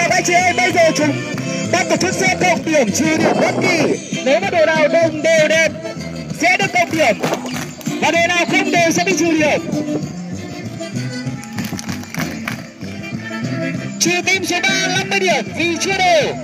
và các chị ơi bây giờ chúng ban tổ chút xem cộng điểm trừ điểm bất kỳ. Nếu mà đồ nào đồng đều đẹp, sẽ được cộng điểm. Và đồ nào không đều sẽ bị trừ điểm. Trừ tim số 3 50 điểm vì chưa đều